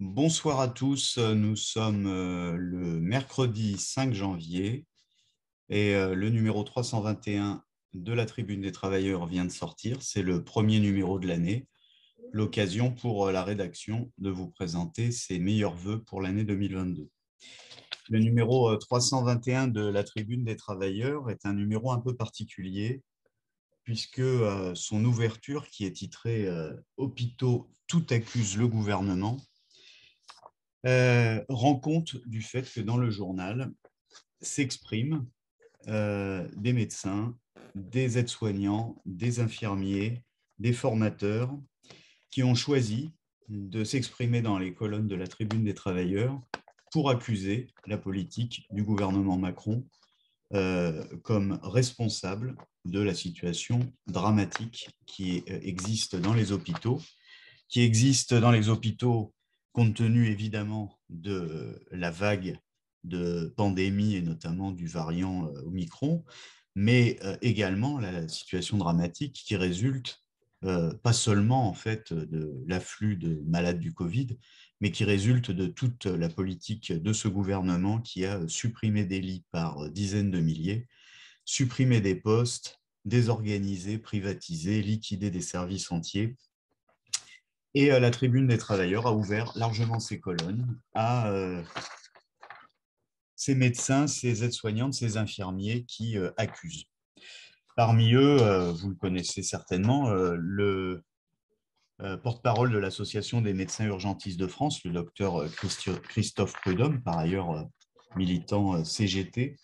Bonsoir à tous, nous sommes euh, le mercredi 5 janvier et euh, le numéro 321 de la Tribune des Travailleurs vient de sortir. C'est le premier numéro de l'année, l'occasion pour euh, la rédaction de vous présenter ses meilleurs voeux pour l'année 2022. Le numéro 321 de la Tribune des Travailleurs est un numéro un peu particulier puisque son ouverture, qui est titrée Hôpitaux, tout accuse le gouvernement, euh, rend compte du fait que dans le journal s'expriment euh, des médecins, des aides-soignants, des infirmiers, des formateurs qui ont choisi de s'exprimer dans les colonnes de la tribune des travailleurs pour accuser la politique du gouvernement Macron euh, comme responsable de la situation dramatique qui existe dans les hôpitaux, qui existe dans les hôpitaux compte tenu évidemment de la vague de pandémie et notamment du variant euh, Omicron, mais euh, également la situation dramatique qui résulte euh, pas seulement en fait de l'afflux de malades du Covid, mais qui résulte de toute la politique de ce gouvernement qui a supprimé des lits par dizaines de milliers, supprimé des postes, désorganisé, privatisé, liquidé des services entiers et euh, la Tribune des travailleurs a ouvert largement ses colonnes à euh, ces médecins, ces aides-soignantes, ces infirmiers qui euh, accusent. Parmi eux, vous le connaissez certainement, le porte-parole de l'Association des médecins urgentistes de France, le docteur Christophe Prudhomme, par ailleurs militant CGT,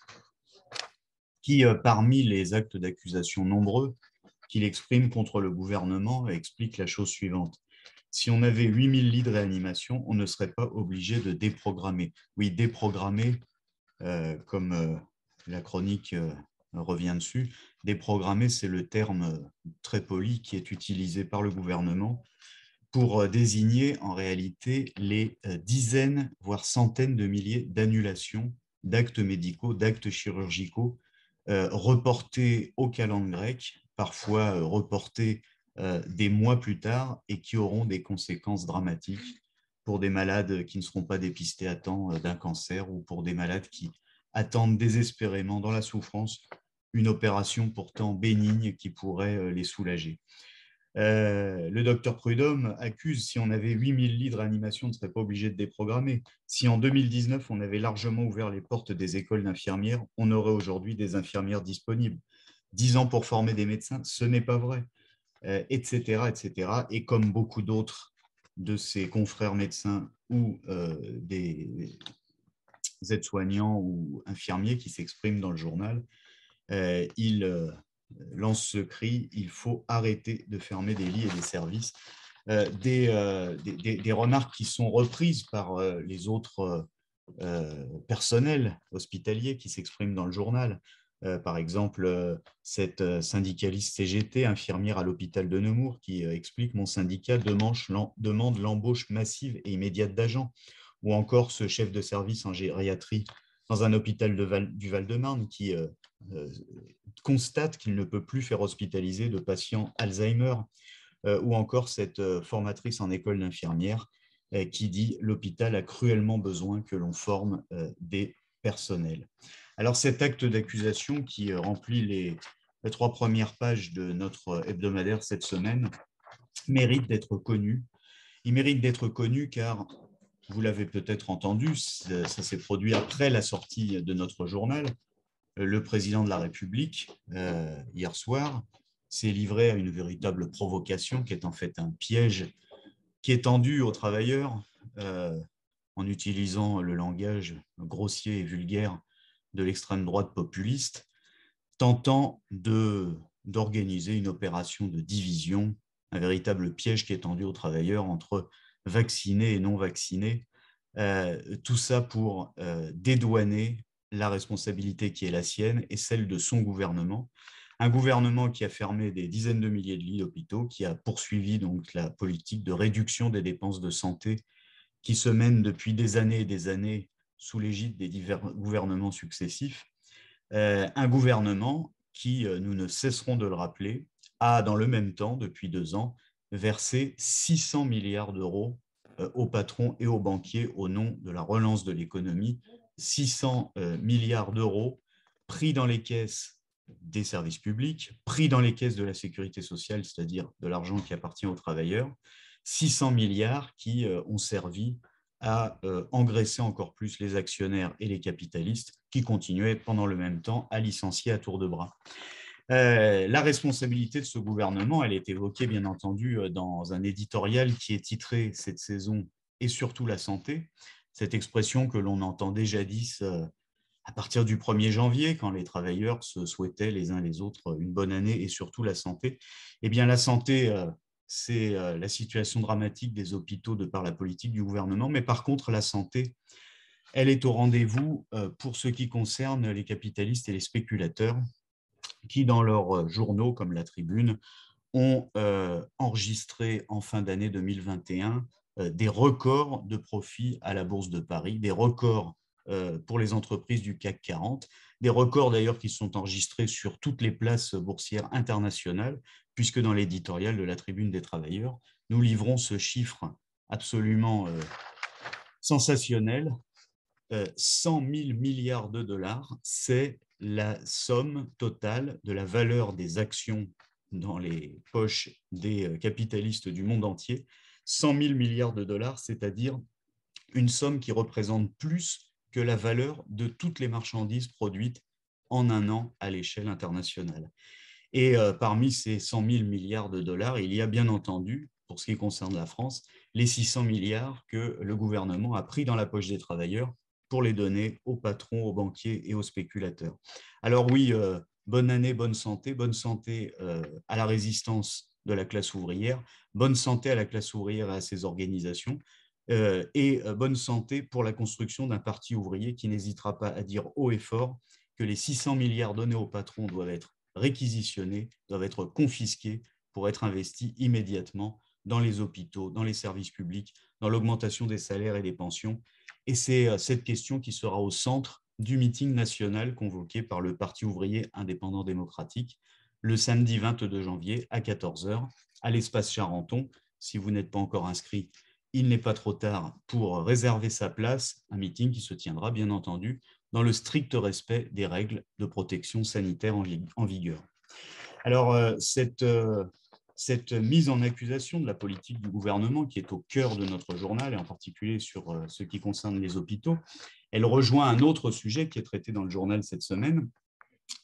qui, parmi les actes d'accusation nombreux qu'il exprime contre le gouvernement, explique la chose suivante si on avait 8000 lits de réanimation, on ne serait pas obligé de déprogrammer. Oui, déprogrammer, euh, comme euh, la chronique euh, revient dessus, déprogrammer, c'est le terme très poli qui est utilisé par le gouvernement pour désigner en réalité les dizaines, voire centaines de milliers d'annulations d'actes médicaux, d'actes chirurgicaux reportés au calendrier grec, parfois reportés euh, des mois plus tard et qui auront des conséquences dramatiques pour des malades qui ne seront pas dépistés à temps euh, d'un cancer ou pour des malades qui attendent désespérément dans la souffrance une opération pourtant bénigne qui pourrait euh, les soulager. le docteur Prudhomme accuse si on avait 8000 lits de réanimation, on ne serait pas obligé de déprogrammer. Si en 2019, on avait largement ouvert les portes des écoles d'infirmières, on aurait aujourd'hui des infirmières disponibles. 10 ans pour former des médecins, ce n'est pas vrai euh, etc. Et comme beaucoup d'autres de ses confrères médecins ou euh, des aides-soignants ou infirmiers qui s'expriment dans le journal, euh, il lance ce cri, il faut arrêter de fermer des lits et des services. Des, des, remarques qui sont reprises par les autres personnels hospitaliers qui s'expriment dans le journal. Euh, par exemple, euh, cette euh, syndicaliste CGT, infirmière à l'hôpital de Nemours, qui explique Mon syndicat demande l'embauche massive et immédiate d'agents. Ou encore ce chef de service en gériatrie dans un hôpital du Val-de-Marne qui constate qu'il ne peut plus faire hospitaliser de patients Alzheimer. ou encore cette formatrice en école d'infirmière qui dit L'hôpital a cruellement besoin que l'on forme des personnels. Alors cet acte d'accusation qui euh, remplit les, trois premières pages de notre hebdomadaire cette semaine mérite d'être connu. Il mérite d'être connu car, vous l'avez peut-être entendu, ça, s'est produit après la sortie de notre journal. Le président de la République, euh, hier soir, s'est livré à une véritable provocation qui est en fait un piège qui est tendu aux travailleurs euh, en utilisant le langage grossier et vulgaire de l'extrême droite populiste, tentant d'organiser une opération de division, un véritable piège qui est tendu aux travailleurs entre vaccinés et non vaccinés, euh, tout ça pour euh, dédouaner la responsabilité qui est la sienne et celle de son gouvernement. Un gouvernement qui a fermé des dizaines de milliers de lits d'hôpitaux, qui a poursuivi donc la politique de réduction des dépenses de santé qui se mène depuis des années et des années sous l'égide des divers gouvernements successifs, euh, un gouvernement qui, euh, nous ne cesserons de le rappeler, a dans le même temps, depuis deux ans, versé 600 milliards d'euros aux patrons et aux banquiers au nom de la relance de l'économie. 600 milliards d'euros pris dans les caisses des services publics, pris dans les caisses de la sécurité sociale, c'est-à-dire de l'argent qui appartient aux travailleurs, 600 milliards qui euh, ont servi à euh, engraisser encore plus les actionnaires et les capitalistes qui continuaient pendant le même temps à licencier à tour de bras. Euh, la responsabilité de ce gouvernement, elle est évoquée bien entendu dans un éditorial qui est titré cette saison et surtout la santé. Cette expression que l'on entendait jadis à partir du 1er janvier, quand les travailleurs se souhaitaient les uns les autres une bonne année et surtout la santé, eh bien la santé, c'est euh, la situation dramatique des hôpitaux de par la politique du gouvernement, mais par contre la santé, elle est au rendez-vous euh, pour ce qui concerne les capitalistes et les spéculateurs qui, dans leurs journaux comme la Tribune, ont enregistré en fin d'année 2021 des records de profit à la Bourse de Paris, des records euh, pour les entreprises du CAC 40. Des records d'ailleurs qui sont enregistrés sur toutes les places boursières internationales, puisque dans l'éditorial de la Tribune des Travailleurs, nous livrons ce chiffre absolument euh, sensationnel. 100 euh, 000 milliards de dollars, c'est la somme totale de la valeur des actions dans les poches des capitalistes du monde entier. 100 000 milliards de dollars, c'est-à-dire une somme qui représente plus que la valeur de toutes les marchandises produites en un an à l'échelle internationale. Et euh, parmi ces 100 000 milliards de dollars, il y a bien entendu, pour ce qui concerne la France, les 600 milliards que le gouvernement a pris dans la poche des travailleurs pour les donner aux patrons, aux banquiers et aux spéculateurs. Alors oui, euh, bonne année, bonne santé, bonne santé euh, à la résistance de la classe ouvrière, bonne santé à la classe ouvrière et à ses organisations, et bonne santé pour la construction d'un parti ouvrier qui n'hésitera pas à dire haut et fort que les 600 milliards donnés aux patrons doivent être réquisitionnés, doivent être confisqués pour être investis immédiatement dans les hôpitaux, dans les services publics, dans l'augmentation des salaires et des pensions. Et c'est euh, cette question qui sera au centre du meeting national convoqué par le Parti ouvrier indépendant démocratique le samedi 22 janvier à 14h à l'espace Charenton. Si vous n'êtes pas encore inscrit, il n'est pas trop tard pour réserver sa place, un meeting qui se tiendra bien entendu dans le strict respect des règles de protection sanitaire en vigueur. Alors, euh, cette, euh, cette mise en accusation de la politique du gouvernement, qui est au cœur de notre journal, et en particulier sur euh, ce qui concerne les hôpitaux, elle rejoint un autre sujet qui est traité dans le journal cette semaine,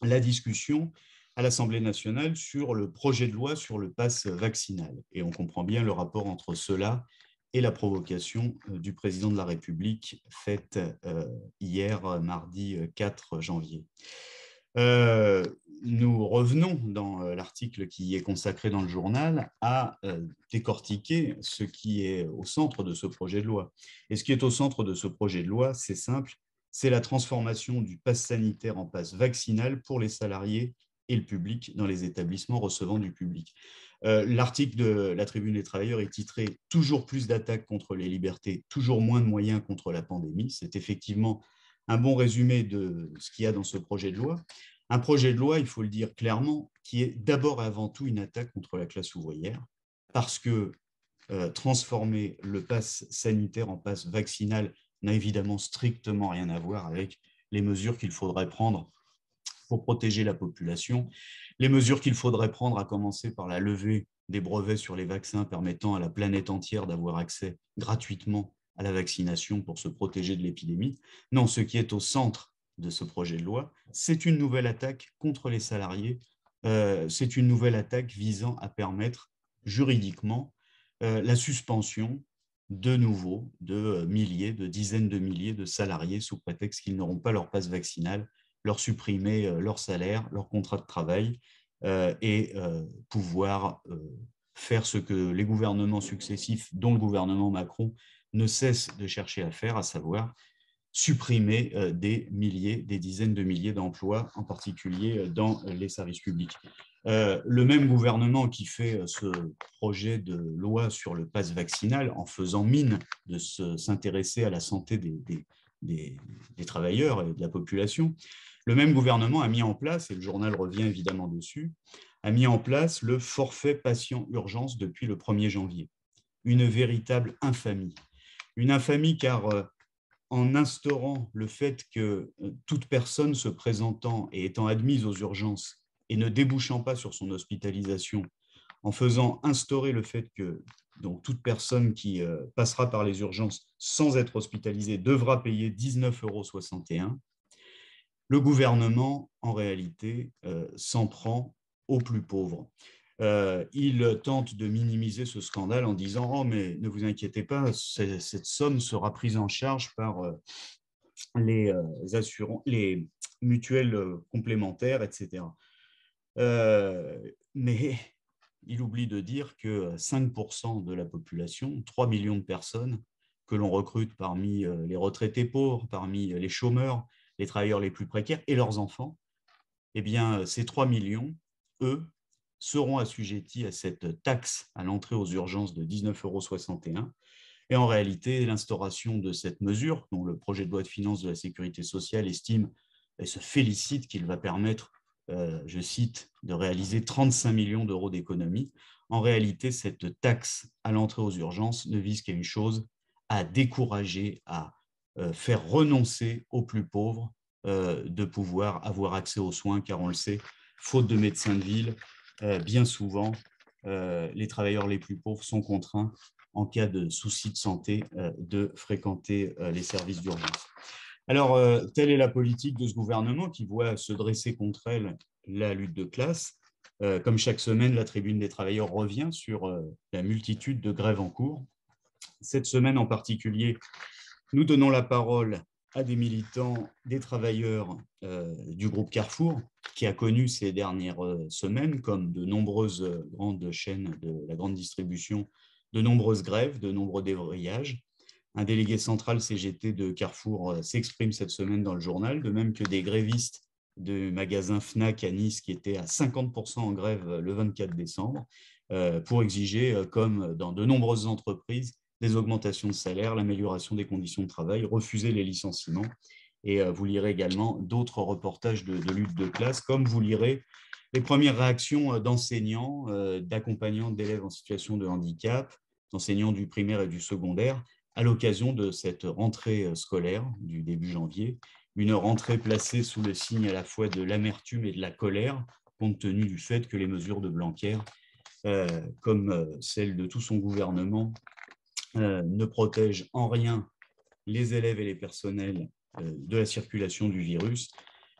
la discussion à l'Assemblée nationale sur le projet de loi sur le pass vaccinal. Et on comprend bien le rapport entre cela et la provocation euh, du président de la République faite euh, hier, euh, mardi 4 janvier. nous revenons dans l'article qui est consacré dans le journal à décortiquer ce qui est au centre de ce projet de loi. Et ce qui est au centre de ce projet de loi, c'est simple, c'est la transformation du pass sanitaire en passe vaccinal pour les salariés et le public dans les établissements recevant du public. Euh, l'article de la Tribune des travailleurs est titré Toujours plus d'attaques contre les libertés, toujours moins de moyens contre la pandémie. C'est effectivement un bon résumé de ce qu'il y a dans ce projet de loi. Un projet de loi, il faut le dire clairement, qui est d'abord et avant tout une attaque contre la classe ouvrière, parce que euh, transformer le pass sanitaire en passe vaccinal n'a évidemment strictement rien à voir avec les mesures qu'il faudrait prendre pour protéger la population les mesures qu'il faudrait prendre, à commencer par la levée des brevets sur les vaccins permettant à la planète entière d'avoir accès gratuitement à la vaccination pour se protéger de l'épidémie. Non, ce qui est au centre de ce projet de loi, c'est une nouvelle attaque contre les salariés, euh, c'est une nouvelle attaque visant à permettre juridiquement euh, la suspension de nouveau de milliers, de dizaines de milliers de salariés sous prétexte qu'ils n'auront pas leur passe vaccinale leur supprimer euh, leur salaire, leur contrat de travail euh, et euh, pouvoir faire ce que les gouvernements successifs, dont le gouvernement Macron, ne cessent de chercher à faire, à savoir supprimer des milliers, des dizaines de milliers d'emplois, en particulier dans les services publics. le même gouvernement qui fait ce projet de loi sur le pass vaccinal en faisant mine de s'intéresser à la santé des, des, des, travailleurs et de la population, le même gouvernement a mis en place, et le journal revient évidemment dessus, a mis en place le forfait patient urgence depuis le 1er janvier. Une véritable infamie. Une infamie car en instaurant le fait que toute personne se présentant et étant admise aux urgences et ne débouchant pas sur son hospitalisation, en faisant instaurer le fait que donc, toute personne qui passera par les urgences sans être hospitalisée devra payer 19,61 euros, le gouvernement, en réalité, s'en prend aux plus pauvres. Euh, il tente de minimiser ce scandale en disant Oh, mais ne vous inquiétez pas, cette somme sera prise en charge par euh, les, euh, les mutuelles complémentaires, etc. mais il oublie de dire que 5% de la population, 3 millions de personnes que l'on recrute parmi les retraités pauvres, parmi les chômeurs, les travailleurs les plus précaires et leurs enfants, eh bien, ces 3 millions, eux, seront assujettis à cette taxe à l'entrée aux urgences de 19,61 euros. Et en réalité, l'instauration de cette mesure, dont le projet de loi de finances de la sécurité sociale estime et se félicite qu'il va permettre, euh, je cite, de réaliser 35 millions d'euros d'économies, en réalité, cette taxe à l'entrée aux urgences ne vise qu'à une chose, à décourager, à euh, faire renoncer aux plus pauvres euh, de pouvoir avoir accès aux soins, car on le sait, faute de médecins de ville, bien souvent, les travailleurs les plus pauvres sont contraints, en cas de soucis de santé, de fréquenter les services d'urgence. Alors, telle est la politique de ce gouvernement qui voit se dresser contre elle la lutte de classe. comme chaque semaine, la tribune des travailleurs revient sur la multitude de grèves en cours. Cette semaine en particulier, nous donnons la parole à des militants, des travailleurs euh, du groupe Carrefour, qui a connu ces dernières euh, semaines, comme de nombreuses euh, grandes chaînes de la grande distribution, de nombreuses grèves, de nombreux dévrayages. Un délégué central CGT de Carrefour s'exprime cette semaine dans le journal, de même que des grévistes du magasin FNAC à Nice qui étaient à 50% en grève le 24 décembre pour exiger, comme dans de nombreuses entreprises, des augmentations de salaire, l'amélioration des conditions de travail, refuser les licenciements. Et euh, vous lirez également d'autres reportages de, lutte de classe, comme vous lirez les premières réactions euh, d'enseignants, euh, d'accompagnants d'élèves en situation de handicap, d'enseignants du primaire et du secondaire, à l'occasion de cette rentrée scolaire du début janvier, une rentrée placée sous le signe à la fois de l'amertume et de la colère, compte tenu du fait que les mesures de Blanquer, comme celles de tout son gouvernement, euh, ne protège en rien les élèves et les personnels euh, de la circulation du virus.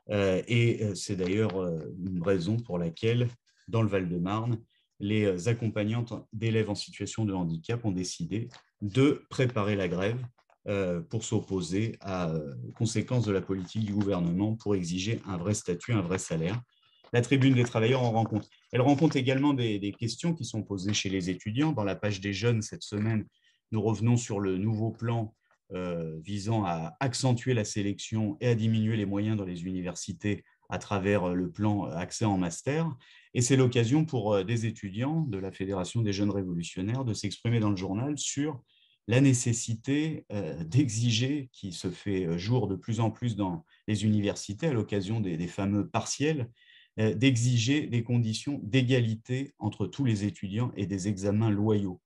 Euh, et c'est d'ailleurs une raison pour laquelle, dans le Val-de-Marne, les accompagnantes d'élèves en situation de handicap ont décidé de préparer la grève pour s'opposer aux conséquences de la politique du gouvernement pour exiger un vrai statut, un vrai salaire. La tribune des travailleurs en rencontre. Elle rencontre également des, questions qui sont posées chez les étudiants. Dans la page des jeunes cette semaine, nous revenons sur le nouveau plan euh, visant à accentuer la sélection et à diminuer les moyens dans les universités à travers euh, le plan accès en master. Et c'est l'occasion pour euh, des étudiants de la Fédération des jeunes révolutionnaires de s'exprimer dans le journal sur la nécessité d'exiger, qui se fait jour de plus en plus dans les universités à l'occasion des, fameux partiels, d'exiger des conditions d'égalité entre tous les étudiants et des examens loyaux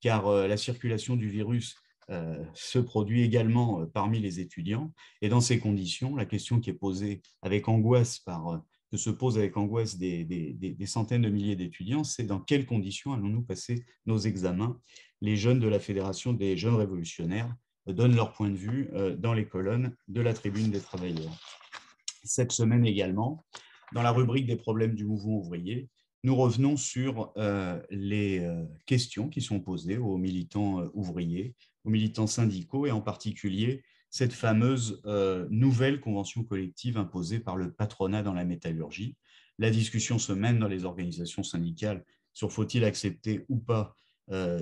car euh, la circulation du virus euh, se produit également euh, parmi les étudiants. Et dans ces conditions, la question qui est posée avec angoisse par que se pose avec angoisse des, centaines de milliers d'étudiants, c'est dans quelles conditions allons-nous passer nos examens Les jeunes de la Fédération des jeunes révolutionnaires donnent leur point de vue dans les colonnes de la tribune des travailleurs. Cette semaine également, dans la rubrique des problèmes du mouvement ouvrier, nous revenons sur euh, les euh, questions qui sont posées aux militants euh, ouvriers, aux militants syndicaux et en particulier cette fameuse nouvelle convention collective imposée par le patronat dans la métallurgie. La discussion se mène dans les organisations syndicales sur faut-il accepter ou pas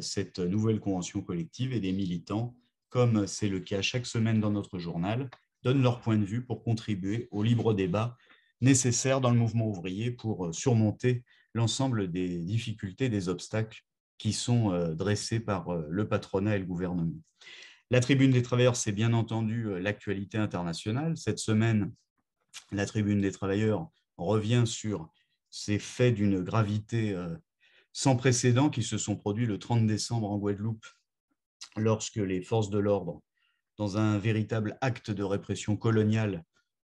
cette nouvelle convention collective et des militants, comme c'est le cas chaque semaine dans notre journal, donnent leur point de vue pour contribuer au libre débat nécessaire dans le mouvement ouvrier pour surmonter l'ensemble des difficultés, des obstacles qui sont euh, dressés par euh, le patronat et le gouvernement. La tribune des travailleurs, c'est bien entendu euh, l'actualité internationale. Cette semaine, la tribune des travailleurs revient sur ces faits d'une gravité sans précédent qui se sont produits le 30 décembre en Guadeloupe lorsque les forces de l'ordre, dans un véritable acte de répression coloniale,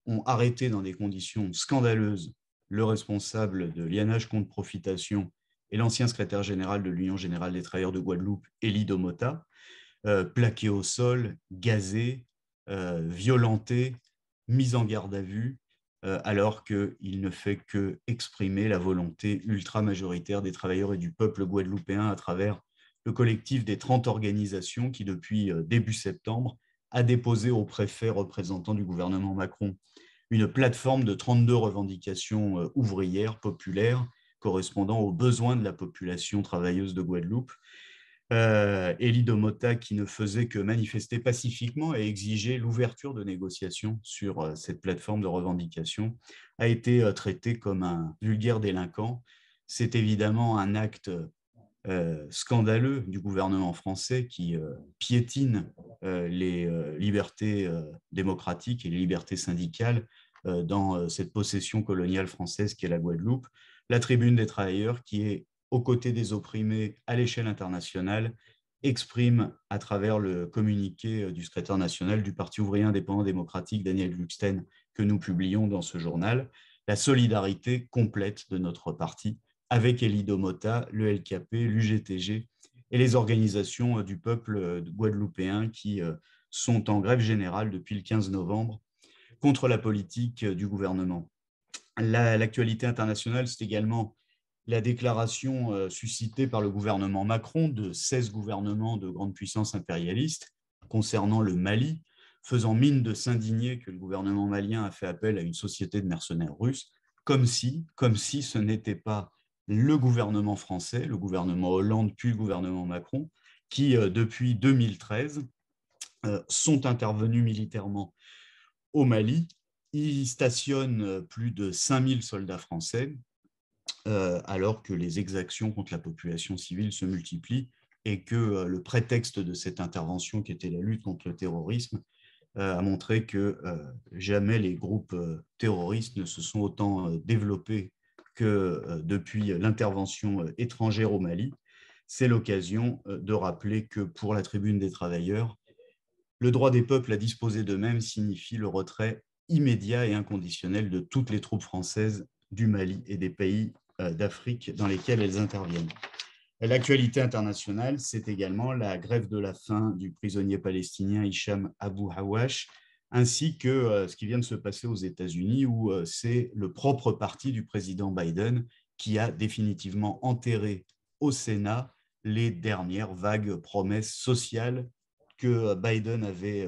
ont arrêté dans des conditions scandaleuses le responsable de lianage contre profitation et l'ancien secrétaire général de l'Union générale des travailleurs de Guadeloupe, Elie Domota, euh, plaqué au sol, gazé, euh, violenté, mis en garde à vue, euh, alors qu'il ne fait que exprimer la volonté ultra-majoritaire des travailleurs et du peuple guadeloupéen à travers le collectif des 30 organisations qui, depuis début septembre, a déposé au préfet représentant du gouvernement Macron une plateforme de 32 revendications ouvrières populaires correspondant aux besoins de la population travailleuse de Guadeloupe. Euh, Elie Domota, qui ne faisait que manifester pacifiquement et exiger l'ouverture de négociations sur euh, cette plateforme de revendication, a été euh, traité comme un vulgaire délinquant. C'est évidemment un acte euh, scandaleux du gouvernement français qui piétine les libertés démocratiques et les libertés syndicales dans cette possession coloniale française qui est la Guadeloupe la tribune des travailleurs, qui est aux côtés des opprimés à l'échelle internationale, exprime à travers le communiqué euh, du secrétaire national du Parti ouvrier indépendant démocratique, Daniel Luxten, que nous publions dans ce journal, la solidarité complète de notre parti avec Elido Mota, le LKP, l'UGTG et les organisations euh, du peuple euh, guadeloupéen qui sont en grève générale depuis le 15 novembre contre la politique du gouvernement. L'actualité internationale, c'est également la déclaration euh, suscitée par le gouvernement Macron de 16 gouvernements de grandes puissances impérialistes concernant le Mali, faisant mine de s'indigner que le gouvernement malien a fait appel à une société de mercenaires russes, comme si, comme si ce n'était pas le gouvernement français, le gouvernement Hollande puis le gouvernement Macron, qui, euh, depuis 2013, euh, sont intervenus militairement au Mali. Il stationne euh, plus de 5000 soldats français, euh, alors que les exactions contre la population civile se multiplient et que euh, le prétexte de cette intervention, qui était la lutte contre le terrorisme, a montré que jamais les groupes terroristes ne se sont autant développés que depuis l'intervention étrangère au Mali. C'est l'occasion de rappeler que pour la tribune des travailleurs, le droit des peuples à disposer d'eux-mêmes signifie le retrait immédiat et inconditionnel de toutes les troupes françaises du Mali et des pays euh, d'Afrique dans lesquels elles interviennent. L'actualité internationale, c'est également la grève de la faim du prisonnier palestinien Hicham Abu Hawash, ainsi que euh, ce qui vient de se passer aux États-Unis, où euh, c'est le propre parti du président Biden qui a définitivement enterré au Sénat les dernières vagues promesses sociales que Biden avait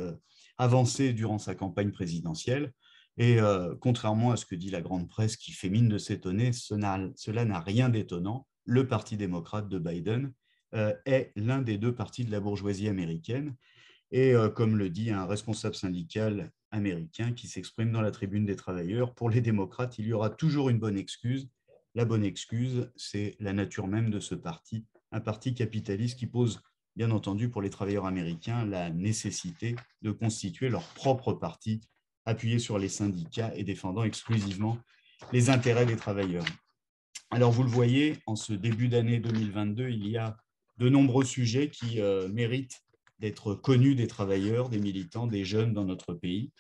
avancé durant sa campagne présidentielle. Et euh, contrairement à ce que dit la grande presse qui fait mine de s'étonner, cela n'a rien d'étonnant. Le Parti démocrate de Biden euh, est l'un des deux partis de la bourgeoisie américaine. Et euh, comme le dit un responsable syndical américain qui s'exprime dans la tribune des travailleurs, pour les démocrates, il y aura toujours une bonne excuse. La bonne excuse, c'est la nature même de ce parti, un parti capitaliste qui pose bien entendu pour les travailleurs américains la nécessité de constituer leur propre parti appuyé sur les syndicats et défendant exclusivement les intérêts des travailleurs. Alors vous le voyez, en ce début d'année 2022, il y a de nombreux sujets qui euh, méritent d'être connus des travailleurs, des militants, des jeunes dans notre pays.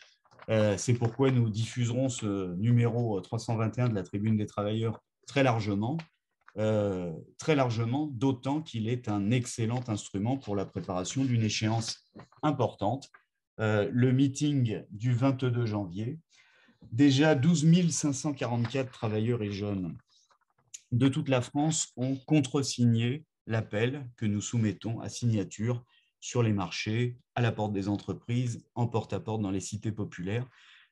Euh, c'est pourquoi nous diffuserons ce numéro 321 de la Tribune des travailleurs très largement euh, très largement, d'autant qu'il est un excellent instrument pour la préparation d'une échéance importante, le meeting du 22 janvier. Déjà 12 544 travailleurs et jeunes de toute la France ont contresigné l'appel que nous soumettons à signature sur les marchés, à la porte des entreprises, en porte-à-porte -porte dans les cités populaires,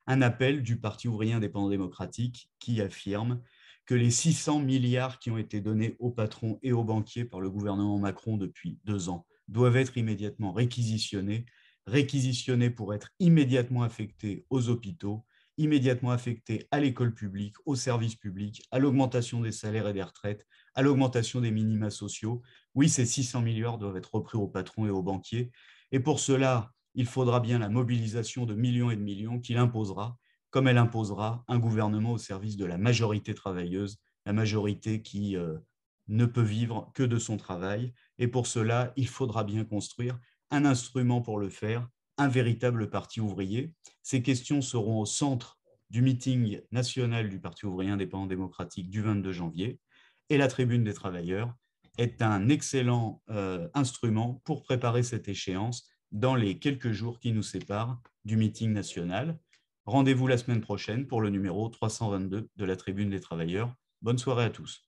un appel du Parti ouvrier indépendant démocratique qui affirme que les 600 milliards qui ont été donnés aux patrons et aux banquiers par le gouvernement Macron depuis deux ans doivent être immédiatement réquisitionnés, réquisitionnés pour être immédiatement affectés aux hôpitaux, immédiatement affectés à l'école publique, aux services publics, à l'augmentation des salaires et des retraites, à l'augmentation des minima sociaux. Oui, ces 600 milliards doivent être repris aux patrons et aux banquiers. Et pour cela, il faudra bien la mobilisation de millions et de millions qu'il imposera comme elle imposera un gouvernement au service de la majorité travailleuse, la majorité qui euh, ne peut vivre que de son travail. Et pour cela, il faudra bien construire un instrument pour le faire, un véritable parti ouvrier. Ces questions seront au centre du meeting national du Parti ouvrier indépendant démocratique du 22 janvier. Et la tribune des travailleurs est un excellent euh, instrument pour préparer cette échéance dans les quelques jours qui nous séparent du meeting national. Rendez-vous la semaine prochaine pour le numéro 322 de la Tribune des Travailleurs. Bonne soirée à tous.